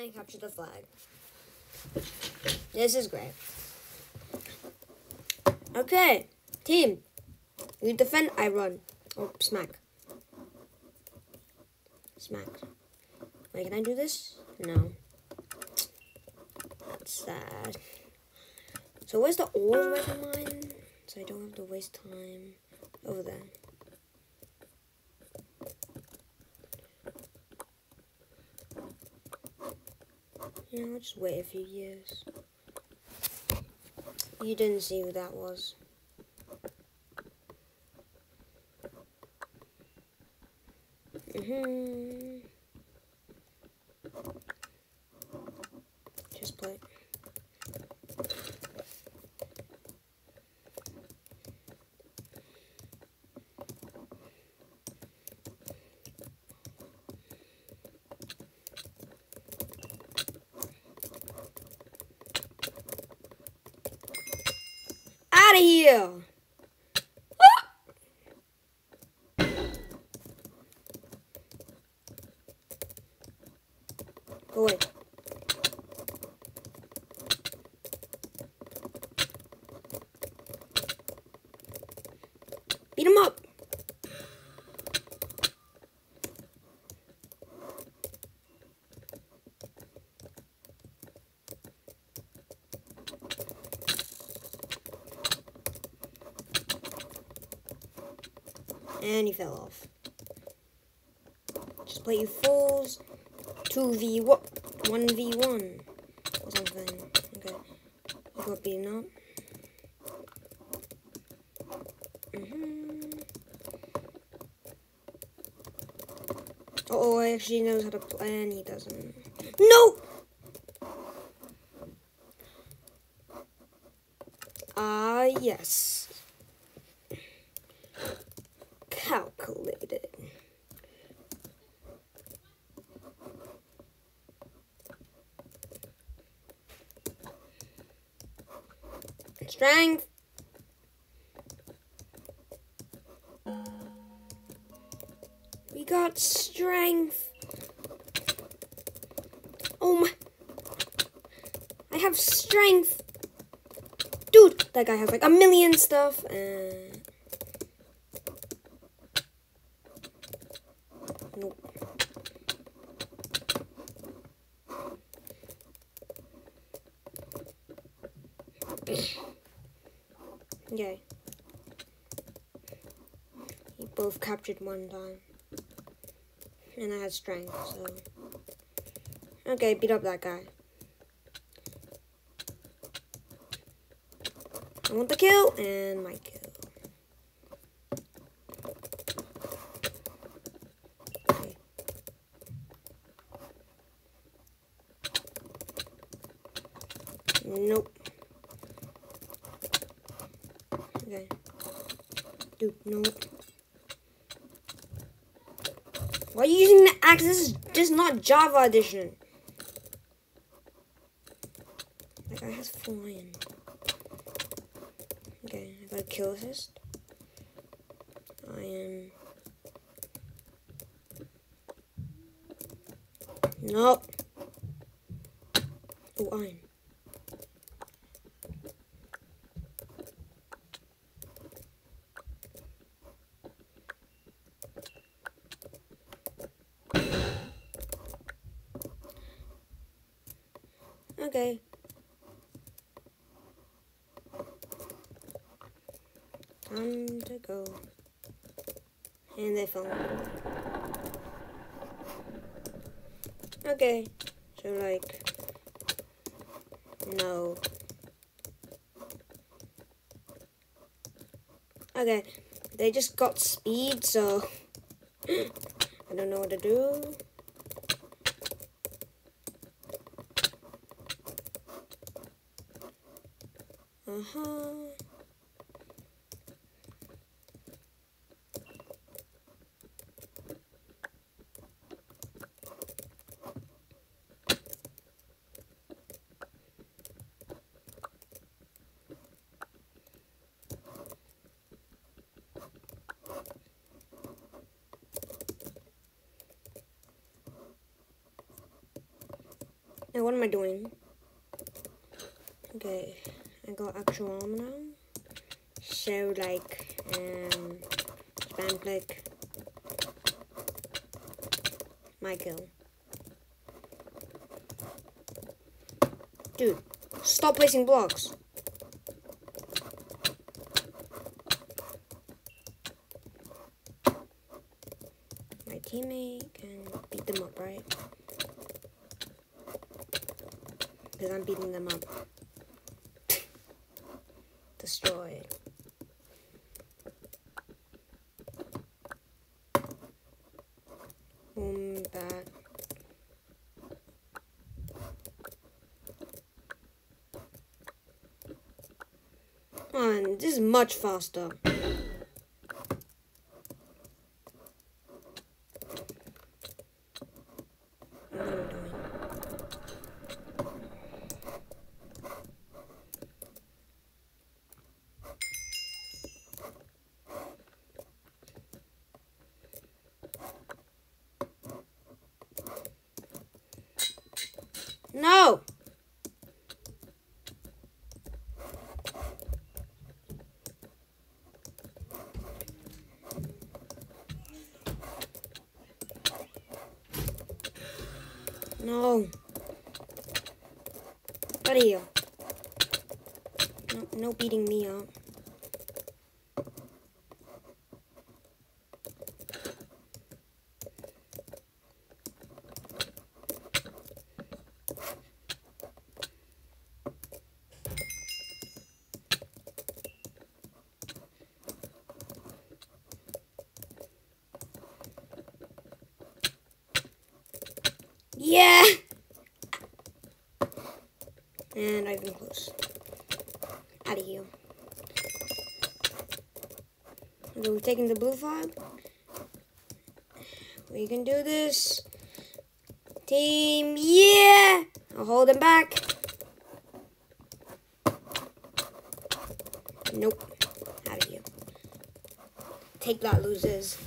And capture the flag. This is great. Okay, team. You defend, I run. Oh, smack. Smack. Wait, can I do this? No. That's sad. So where's the ore weapon mine? So I don't have to waste time over there. Yeah, I'll just wait a few years. You didn't see who that was. hmm Just play. Go away. Beat him up. And he fell off. Just play you fools. 2v1. 1v1. Or something. Okay. I got beaten up. Mm-hmm. Oh, he actually knows how to play and he doesn't. No! Ah, yes. Strength. We got strength. Oh my. I have strength. Dude, that guy has like a million stuff. And... Nope. Okay. We both captured one time. And I had strength, so. Okay, beat up that guy. I want the kill, and my kill. Okay. Nope. Okay. Dude, no. Why are you using the axe? This is just not Java edition. That guy has flying. Okay, I got a kill assist. I am. Nope. Oh, iron. Okay. Time to go. And they me. Okay. So like no. Okay. They just got speed, so I don't know what to do. Uh-huh. Now what am I doing? Okay. I got actual armor now. So, like, um. My kill. Dude, stop placing blocks. My teammate can beat them up, right? Because I'm beating them up. Destroyed. Boom, back. On, this is much faster. What am I doing? No! No. Out of here. No, no beating me up. Yeah! And I've been close. Out of here. We're taking the blue flag. We can do this. Team, yeah! I'll hold him back. Nope. Out of here. Take that, losers.